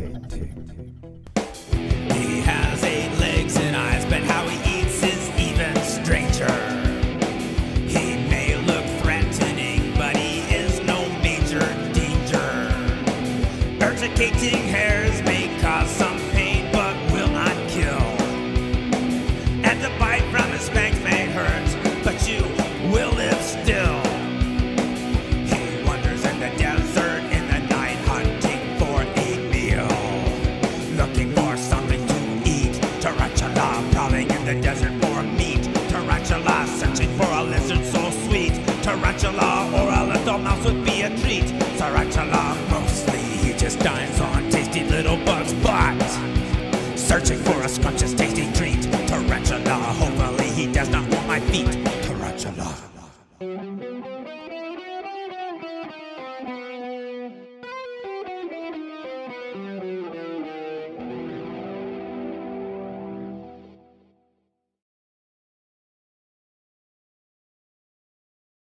He has eight legs and eyes, but how he eats is even stranger. He may look threatening, but he is no major danger. Urticating hairs may cause looking for something to eat. Tarantula crawling in the desert for meat. Tarantula searching for a lizard so sweet. Tarantula or a little mouse would be a treat. Tarantula mostly he just dines on tasty little bugs, but searching for a scrumptious tasty treat. Tarantula, hopefully he does not want my feet. Tarantula.